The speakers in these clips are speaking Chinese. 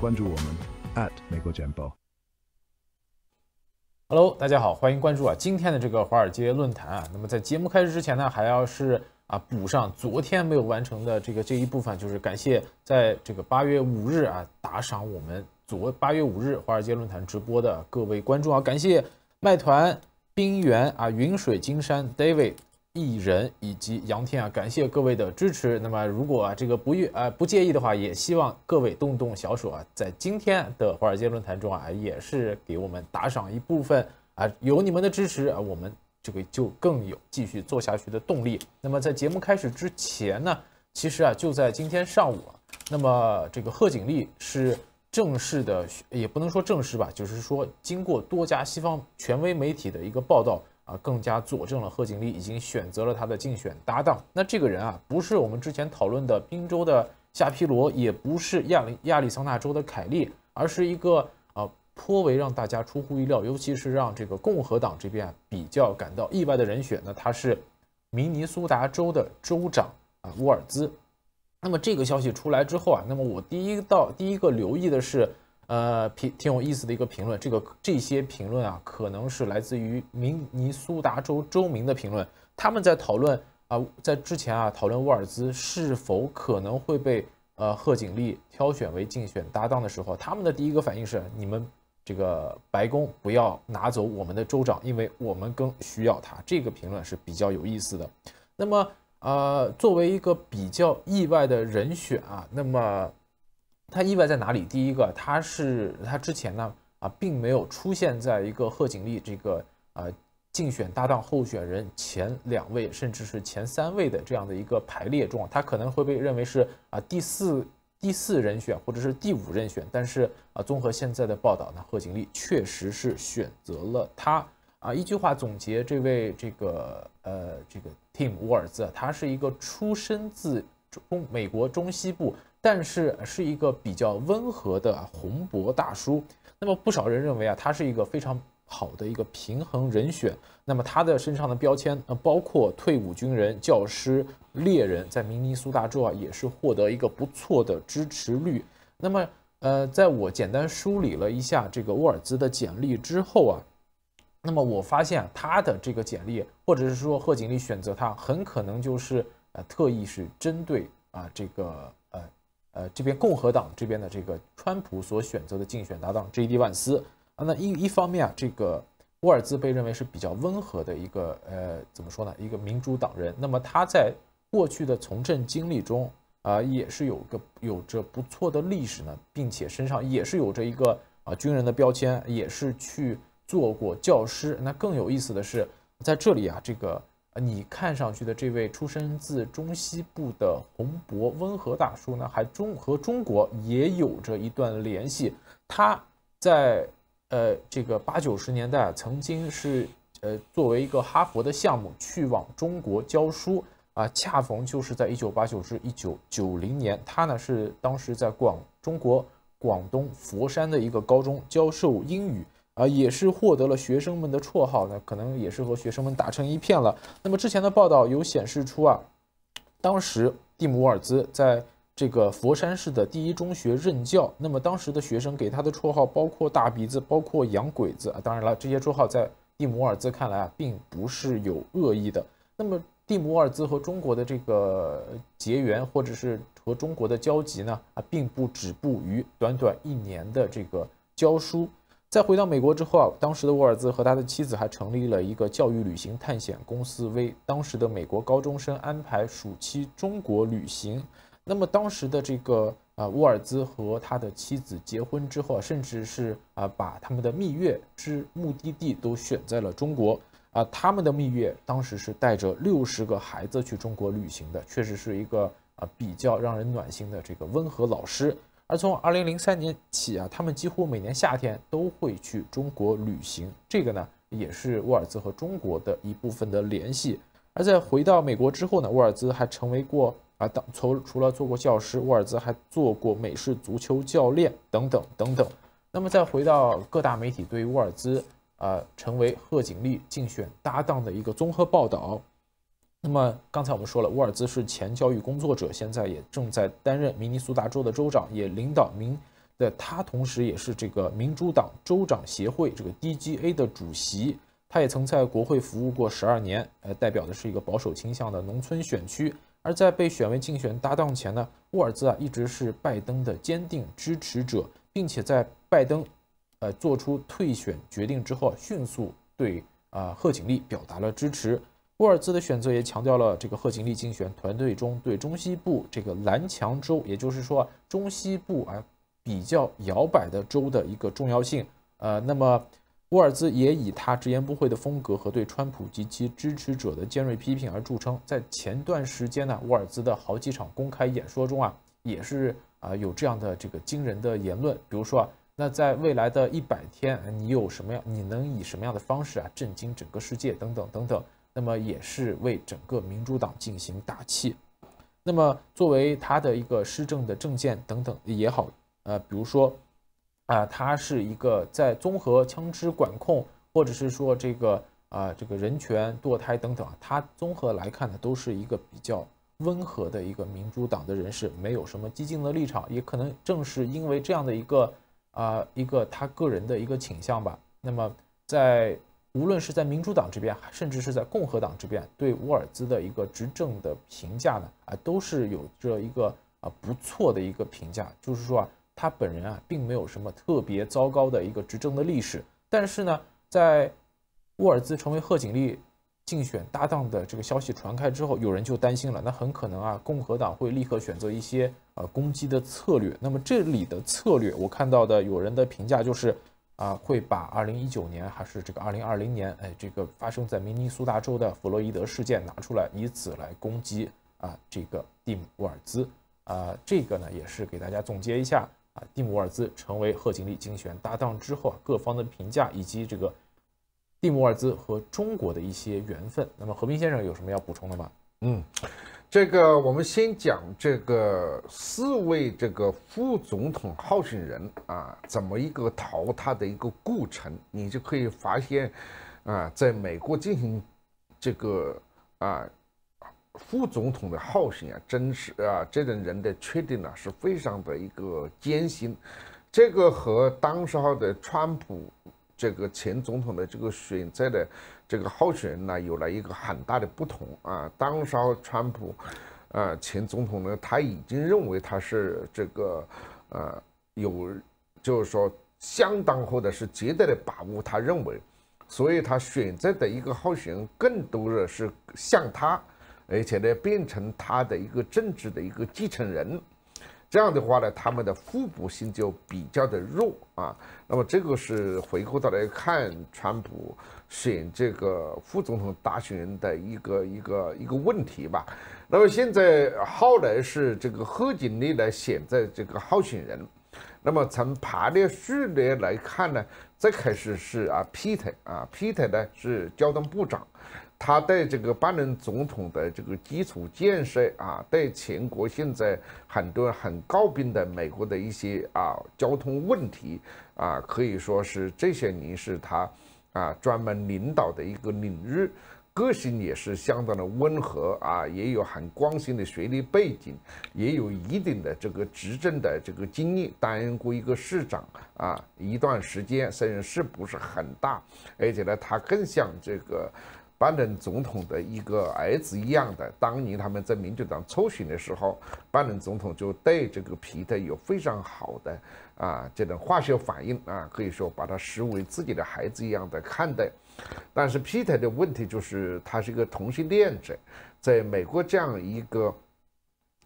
关注我们 at 美国简报。Hello，大家好，欢迎关注啊今天的这个华尔街论坛啊。那么在节目开始之前呢，还要是啊补上昨天没有完成的这个这一部分，就是感谢在这个八月五日啊打赏我们昨八月五日华尔街论坛直播的各位观众啊，感谢麦团、冰原啊、云水金山、David。艺人以及杨天啊，感谢各位的支持。那么，如果啊这个不愿啊不介意的话，也希望各位动动小手啊，在今天的华尔街论坛中啊，也是给我们打赏一部分啊。有你们的支持啊，我们这个就更有继续做下去的动力。那么，在节目开始之前呢，其实啊就在今天上午啊，那么这个贺锦丽是正式的，也不能说正式吧，就是说经过多家西方权威媒体的一个报道。啊，更加佐证了贺锦丽已经选择了他的竞选搭档。那这个人啊，不是我们之前讨论的宾州的夏皮罗，也不是亚利亚利桑那州的凯利，而是一个啊颇为让大家出乎意料，尤其是让这个共和党这边啊比较感到意外的人选。那他是明尼苏达州的州长啊沃尔兹。那么这个消息出来之后啊，那么我第一道第一个留意的是。呃，挺挺有意思的一个评论，这个这些评论啊，可能是来自于明尼苏达州州民的评论。他们在讨论啊，在之前啊，讨论沃尔兹是否可能会被呃贺锦丽挑选为竞选搭档的时候，他们的第一个反应是：你们这个白宫不要拿走我们的州长，因为我们更需要他。这个评论是比较有意思的。那么呃，作为一个比较意外的人选啊，那么。他意外在哪里？第一个，他是他之前呢啊，并没有出现在一个贺锦丽这个啊竞选搭档候选人前两位，甚至是前三位的这样的一个排列中，他可能会被认为是啊第四第四人选或者是第五人选。但是啊，综合现在的报道呢，贺锦丽确实是选择了他啊。一句话总结，这位这个呃这个 Tim 沃尔兹，他是一个出身自中美国中西部。但是是一个比较温和的红脖大叔，那么不少人认为啊，他是一个非常好的一个平衡人选。那么他的身上的标签，呃，包括退伍军人、教师、猎人，在明尼苏达州啊，也是获得一个不错的支持率。那么，呃，在我简单梳理了一下这个沃尔兹的简历之后啊，那么我发现他的这个简历，或者是说贺锦丽选择他，很可能就是呃，特意是针对啊这个。呃，这边共和党这边的这个川普所选择的竞选搭档 J.D. 万斯啊，那一一方面啊，这个沃尔兹被认为是比较温和的一个呃，怎么说呢，一个民主党人。那么他在过去的从政经历中啊，也是有个有着不错的历史呢，并且身上也是有着一个啊军人的标签，也是去做过教师。那更有意思的是，在这里啊，这个。啊，你看上去的这位出生自中西部的红博温和大叔呢，还中和中国也有着一段联系。他在呃这个八九十年代曾经是呃作为一个哈佛的项目去往中国教书啊，恰逢就是在一九八九至一九九零年，他呢是当时在广中国广东佛山的一个高中教授英语。啊，也是获得了学生们的绰号呢，可能也是和学生们打成一片了。那么之前的报道有显示出啊，当时蒂姆·沃尔兹在这个佛山市的第一中学任教，那么当时的学生给他的绰号包括大鼻子，包括洋鬼子啊。当然了，这些绰号在蒂姆·沃尔兹看来啊，并不是有恶意的。那么蒂姆·沃尔兹和中国的这个结缘，或者是和中国的交集呢，啊，并不止步于短短一年的这个教书。在回到美国之后啊，当时的沃尔兹和他的妻子还成立了一个教育旅行探险公司，为当时的美国高中生安排暑期中国旅行。那么当时的这个啊，沃尔兹和他的妻子结婚之后啊，甚至是啊，把他们的蜜月之目的地都选在了中国啊。他们的蜜月当时是带着六十个孩子去中国旅行的，确实是一个啊比较让人暖心的这个温和老师。而从二零零三年起啊，他们几乎每年夏天都会去中国旅行。这个呢，也是沃尔兹和中国的一部分的联系。而在回到美国之后呢，沃尔兹还成为过啊，当除除了做过教师，沃尔兹还做过美式足球教练等等等等。那么再回到各大媒体对于沃尔兹啊成为贺锦丽竞选搭档的一个综合报道。那么刚才我们说了，沃尔兹是前教育工作者，现在也正在担任明尼苏达州的州长，也领导明的他同时也是这个民主党州长协会这个 DGA 的主席，他也曾在国会服务过十二年，呃，代表的是一个保守倾向的农村选区。而在被选为竞选搭档前呢，沃尔兹啊一直是拜登的坚定支持者，并且在拜登，呃做出退选决定之后，迅速对啊贺锦丽表达了支持。沃尔兹的选择也强调了这个贺锦丽竞选团队中对中西部这个蓝墙州，也就是说中西部啊比较摇摆的州的一个重要性。呃，那么。沃尔兹也以他直言不讳的风格和对川普及其支持者的尖锐批评而著称。在前段时间呢，沃尔兹的好几场公开演说中啊，也是啊有这样的这个惊人的言论，比如说啊，那在未来的一百天，你有什么样，你能以什么样的方式啊震惊整个世界等等等等。那么也是为整个民主党进行打气。那么作为他的一个施政的政见等等也好，呃，比如说。啊，他是一个在综合枪支管控，或者是说这个啊，这个人权、堕胎等等，他综合来看呢，都是一个比较温和的一个民主党的人士，没有什么激进的立场，也可能正是因为这样的一个啊，一个他个人的一个倾向吧。那么在无论是在民主党这边，甚至是在共和党这边，对沃尔兹的一个执政的评价呢，啊，都是有着一个啊不错的一个评价，就是说啊。他本人啊，并没有什么特别糟糕的一个执政的历史，但是呢，在沃尔兹成为贺锦丽竞选搭档的这个消息传开之后，有人就担心了，那很可能啊，共和党会立刻选择一些呃攻击的策略。那么这里的策略，我看到的有人的评价就是啊，会把2019年还是这个2020年，哎，这个发生在明尼苏达州的弗洛伊德事件拿出来，以此来攻击啊这个蒂姆沃尔兹啊，这个呢也是给大家总结一下。啊，蒂姆·沃尔兹成为贺锦丽竞选搭档之后啊，各方的评价以及这个蒂姆·沃尔兹和中国的一些缘分。那么，何斌先生有什么要补充的吗？嗯，这个我们先讲这个四位这个副总统候选人啊，怎么一个淘汰的一个过程，你就可以发现啊，在美国进行这个啊。副总统的候选啊，真是啊，这种人的确定呢是非常的一个艰辛。这个和当时候的川普这个前总统的这个选择的这个候选人呢，有了一个很大的不同啊。当时川普啊前总统呢，他已经认为他是这个呃有，就是说相当或者是绝对的把握，他认为，所以他选择的一个候选人更多的是像他。而且呢，变成他的一个政治的一个继承人，这样的话呢，他们的互补性就比较的弱啊。那么这个是回过头来看川普选这个副总统大选人的一个一个一个问题吧。那么现在后来是这个贺锦丽来选择这个候选人。那么从排列序列来看呢，最开始是啊皮特啊皮特呢是交通部长。他对这个拜登总统的这个基础建设啊，对全国现在很多很高兵的美国的一些啊交通问题啊，可以说是这些年是他啊专门领导的一个领域，个性也是相当的温和啊，也有很光鲜的学历背景，也有一定的这个执政的这个经历，担任过一个市长啊一段时间，虽然是不是很大，而且呢，他更像这个。拜登总统的一个儿子一样的，当年他们在民主党初选的时候，拜登总统就对这个皮特有非常好的啊这种化学反应啊，可以说把他视为自己的孩子一样的看待。但是皮特的问题就是他是一个同性恋者，在美国这样一个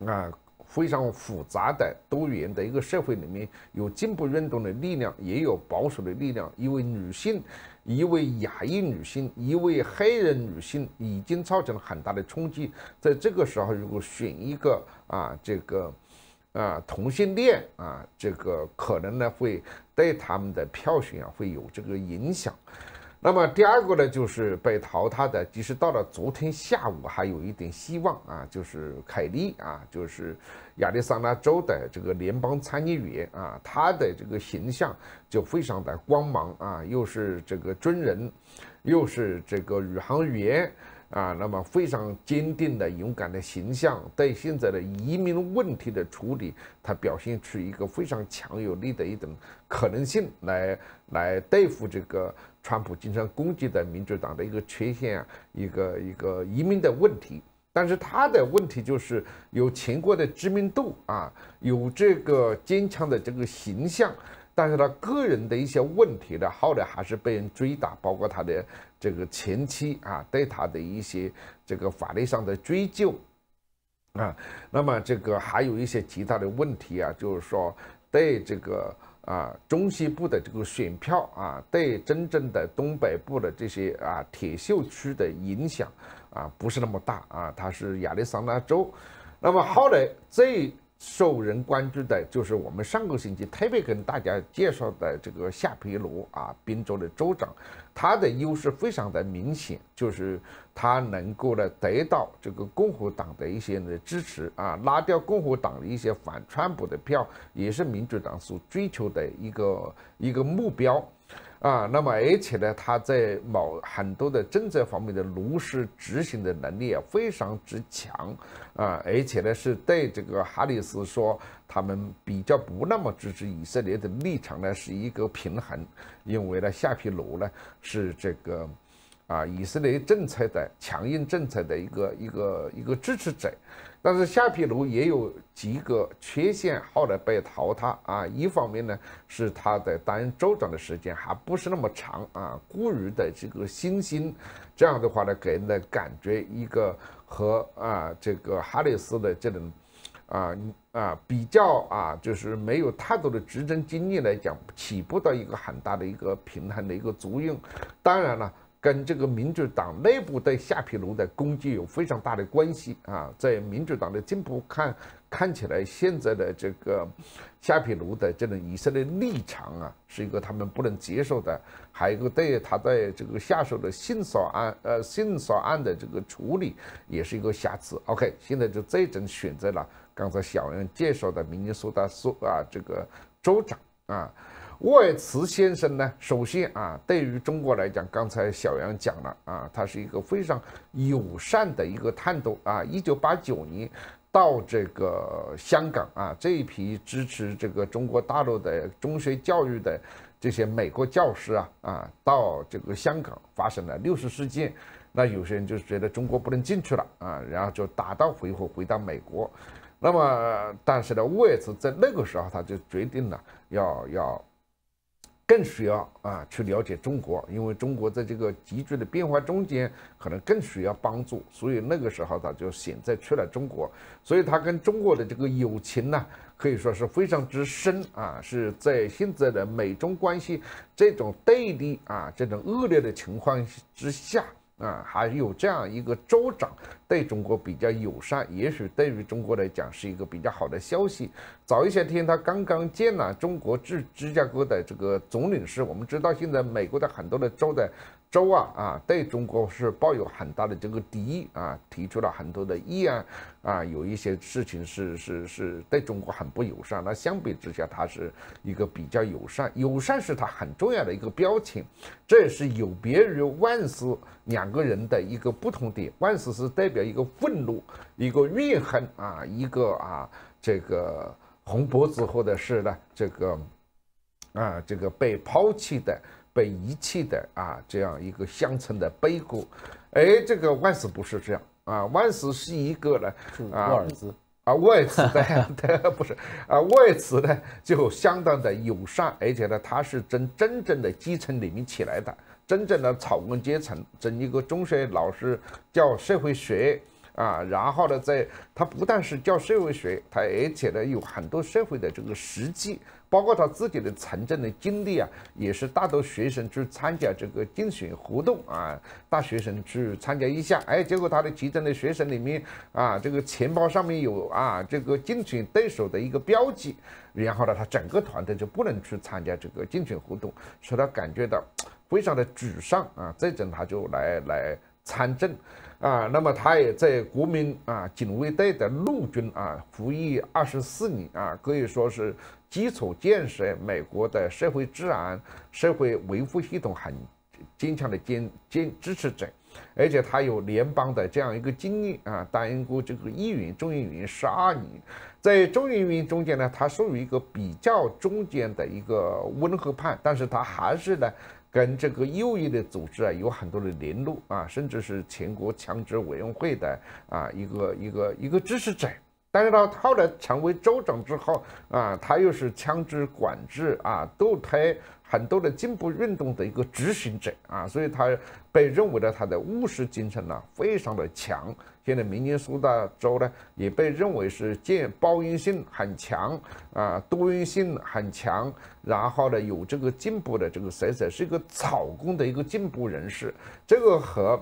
啊非常复杂的多元的一个社会里面，有进步运动的力量，也有保守的力量，因为女性。一位亚裔女性，一位黑人女性，已经造成了很大的冲击。在这个时候，如果选一个啊，这个啊同性恋啊，这个可能呢会对他们的票选啊会有这个影响。那么第二个呢，就是被淘汰的，即使到了昨天下午还有一点希望啊，就是凯利啊，就是亚利桑那州的这个联邦参议员啊，他的这个形象就非常的光芒啊，又是这个军人，又是这个宇航员，啊，那么非常坚定的、勇敢的形象，对现在的移民问题的处理，他表现出一个非常强有力的一种可能性，来来对付这个川普经常攻击的民主党的一个缺陷啊，一个一个移民的问题。但是他的问题就是有全国的知名度啊，有这个坚强的这个形象。但是他个人的一些问题呢，后来还是被人追打，包括他的这个前妻啊，对他的一些这个法律上的追究啊，那么这个还有一些其他的问题啊，就是说对这个啊中西部的这个选票啊，对真正的东北部的这些啊铁锈区的影响啊，不是那么大啊，它是亚利桑那州，那么后来这。受人关注的就是我们上个星期特别跟大家介绍的这个夏皮罗啊，宾州的州长，他的优势非常的明显，就是他能够呢得到这个共和党的一些的支持啊，拉掉共和党的一些反川普的票，也是民主党所追求的一个一个目标。啊，那么而且呢，他在某很多的政策方面的如实执行的能力啊非常之强啊，而且呢是对这个哈里斯说他们比较不那么支持以色列的立场呢是一个平衡，因为呢夏皮罗呢是这个啊以色列政策的强硬政策的一个一个一个支持者。但是夏皮卢也有几个缺陷，后来被淘汰啊。一方面呢，是他的担任州长的时间还不是那么长啊，过于的这个新兴，这样的话呢，给人的感觉一个和啊这个哈里斯的这种啊啊比较啊，就是没有太多的执政经验来讲，起不到一个很大的一个平衡的一个作用。当然了。跟这个民主党内部对夏皮卢的攻击有非常大的关系啊，在民主党的进步看看起来，现在的这个夏皮卢的这种以色列立场啊，是一个他们不能接受的，还有一个对他在这个下手的性骚案呃性骚案的这个处理也是一个瑕疵。OK，现在就这种选择了刚才小杨介绍的明尼苏达州啊这个州长啊。沃尔茨先生呢，首先啊，对于中国来讲，刚才小杨讲了啊，他是一个非常友善的一个态度啊。一九八九年到这个香港啊，这一批支持这个中国大陆的中学教育的这些美国教师啊啊，到这个香港发生了六四事件，那有些人就觉得中国不能进去了啊，然后就打道回府回到美国。那么，但是呢，沃尔茨在那个时候他就决定了要要。更需要啊去了解中国，因为中国在这个急剧的变化中间，可能更需要帮助，所以那个时候他就选择去了中国，所以他跟中国的这个友情呢，可以说是非常之深啊，是在现在的美中关系这种对立啊这种恶劣的情况之下。啊，还有这样一个州长对中国比较友善，也许对于中国来讲是一个比较好的消息。早一些天，他刚刚见了中国芝芝加哥的这个总领事。我们知道，现在美国的很多的州的。州啊啊，对中国是抱有很大的这个敌意啊，提出了很多的议案啊，有一些事情是是是对中国很不友善。那相比之下，他是一个比较友善，友善是他很重要的一个标签，这也是有别于万斯两个人的一个不同点。万斯是代表一个愤怒、一个怨恨啊，一个啊这个红脖子或者是呢这个啊这个被抛弃的。被遗弃的啊，这样一个乡村的悲歌，哎，这个万斯不是这样啊，万斯是一个呢啊，沃尔兹啊，沃尔兹的 不是啊，沃尔兹呢就相当的友善，而且呢，他是真真正的基层里面起来的，真正的草根阶层，整一个中学老师教社会学。啊，然后呢，在他不但是教社会学，他而且呢有很多社会的这个实际，包括他自己的曾经的经历啊，也是大多学生去参加这个竞选活动啊，大学生去参加一下，哎，结果他的其中的学生里面啊，这个钱包上面有啊这个竞选对手的一个标记，然后呢，他整个团队就不能去参加这个竞选活动，使他感觉到非常的沮丧啊，这种他就来来参政。啊，那么他也在国民啊警卫队的陆军啊服役二十四年啊，可以说是基础建设美国的社会治安、社会维护系统很坚强的坚坚支持者。而且他有联邦的这样一个经历啊，担任过这个议员、众议员十二年，在众议员中间呢，他属于一个比较中间的一个温和派，但是他还是呢。跟这个右翼的组织啊有很多的联络啊，甚至是全国强制委员会的啊一个一个一个支持者。但是他后来成为州长之后啊，他又是枪支管制啊，都推很多的进步运动的一个执行者啊，所以他被认为的他的务实精神呢非常的强。现在明尼苏达州呢也被认为是建包容性很强啊，多元性很强，然后呢有这个进步的这个色彩，是一个草根的一个进步人士。这个和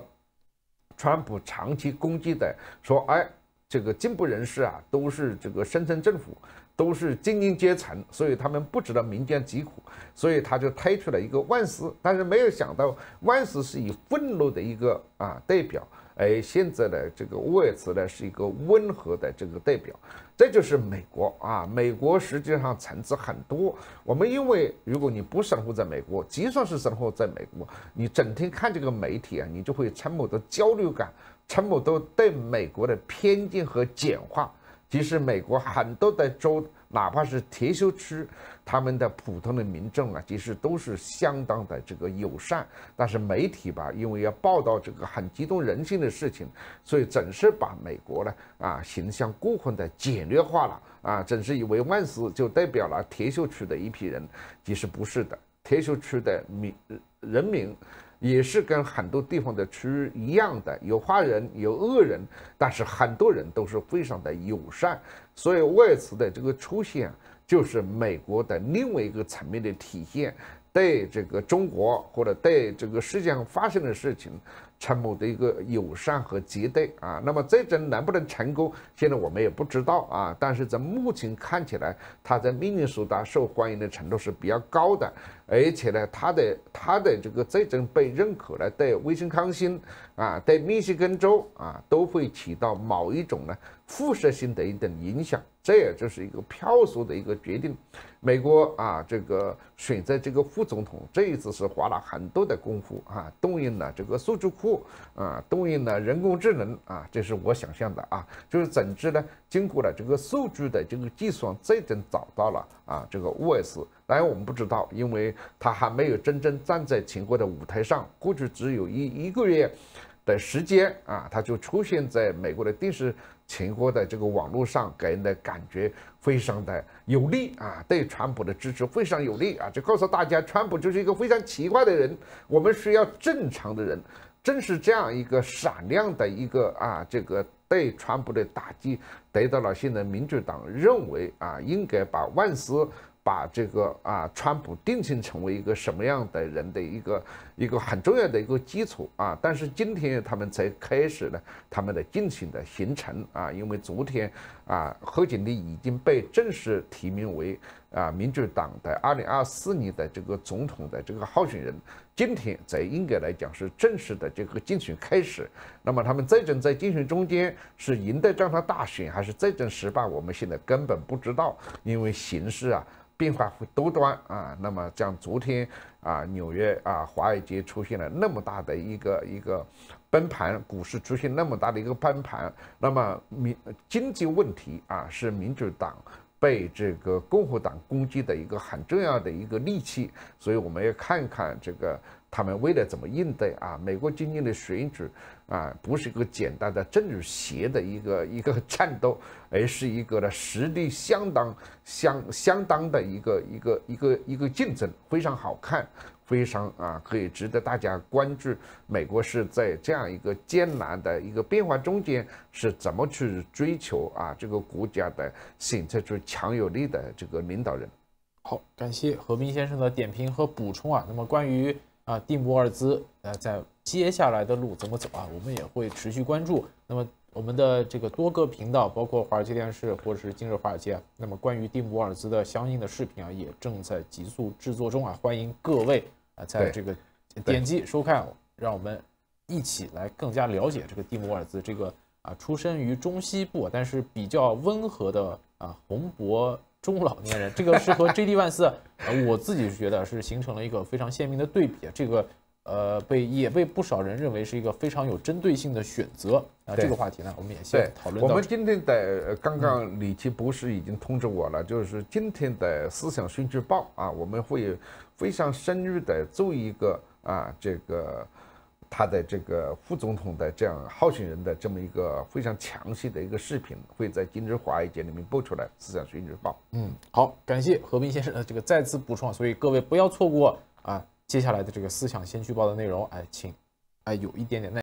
川普长期攻击的说，哎，这个进步人士啊都是这个深层政府，都是精英阶层，所以他们不知道民间疾苦，所以他就推出了一个万斯，但是没有想到万斯是以愤怒的一个啊代表。而现在的这个沃尔茨呢，是一个温和的这个代表，这就是美国啊。美国实际上层次很多。我们因为如果你不生活在美国，就算是生活在美国，你整天看这个媒体啊，你就会沉默的焦虑感，陈某都对美国的偏见和简化。其实美国很多的州。哪怕是铁锈区，他们的普通的民众啊，其实都是相当的这个友善。但是媒体吧，因为要报道这个很激动人心的事情，所以总是把美国呢啊形象过分的简略化了啊，总是以为万斯就代表了铁锈区的一批人，其实不是的。铁锈区的民人民也是跟很多地方的区域一样的，有坏人有恶人，但是很多人都是非常的友善。所以外资的这个出现，就是美国的另外一个层面的体现，对这个中国或者对这个世界上发生的事情。参谋的一个友善和接待啊，那么这阵能不能成功，现在我们也不知道啊。但是在目前看起来，他在命令苏达受欢迎的程度是比较高的，而且呢，他的他的这个这阵被认可呢，对威斯康星啊，对密西根州啊，都会起到某一种呢辐射性的一种影响。这也就是一个票数的一个决定。美国啊，这个选择这个副总统，这一次是花了很多的功夫啊，动用了这个数据库啊，动用了人工智能啊，这是我想象的啊，就是总之呢，经过了这个数据的这个计算，最终找到了啊这个沃尔斯。当然我们不知道，因为他还没有真正站在全国的舞台上，过去只有一一个月的时间啊，他就出现在美国的电视。全国的这个网络上给人的感觉非常的有利啊，对川普的支持非常有利啊，就告诉大家，川普就是一个非常奇怪的人，我们需要正常的人。正是这样一个闪亮的一个啊，这个对川普的打击，得到了现在民主党认为啊，应该把万斯。把这个啊，川普定性成为一个什么样的人的一个一个很重要的一个基础啊，但是今天他们才开始了他们的进行的形成啊，因为昨天啊，贺锦丽已经被正式提名为啊民主党的二零二四年的这个总统的这个候选人，今天在应该来讲是正式的这个竞选开始。那么他们这阵在竞选中间是赢得这场大选，还是这阵失败，我们现在根本不知道，因为形势啊。变化会多端啊，那么像昨天啊，纽约啊，华尔街出现了那么大的一个一个崩盘，股市出现那么大的一个崩盘，那么民经济问题啊，是民主党被这个共和党攻击的一个很重要的一个利器，所以我们要看看这个。他们为了怎么应对啊？美国今年的选举啊，不是一个简单的政治协的一个一个 战斗，而是一个呢实力相当相相当的一个一个一个一个竞争，非常好看，非常啊可以值得大家关注。美国是在这样一个艰难的一个变化中间，是怎么去追求啊这个国家的选择出强有力的这个领导人？好，感谢何斌先生的点评和补充啊。那么关于。啊，蒂姆·沃尔兹，呃，在接下来的路怎么走啊？我们也会持续关注。那么，我们的这个多个频道，包括华尔街电视或者是今日华尔街，那么关于蒂姆·沃尔兹的相应的视频啊，也正在急速制作中啊。欢迎各位啊，在这个点击收看，让我们一起来更加了解这个蒂姆·沃尔兹这个啊，出身于中西部，但是比较温和的啊，红脖。中老年人，这个是和 J.D. 万斯，呃，我自己是觉得是形成了一个非常鲜明的对比。这个呃，被也被不少人认为是一个非常有针对性的选择啊。这个话题呢，我们也先对讨，论。我们今天的呃刚刚李奇博士已经通知我了，就是今天的思想讯息报啊，我们会非常深入的做一个啊这个他的这个副总统的这样候选人的这么一个非常详细的一个视频，会在今日华尔街里面播出来。思想讯息报，嗯，好，感谢何斌先生的这个再次补充，所以各位不要错过啊接下来的这个思想先驱报的内容，哎，请哎有一点点耐。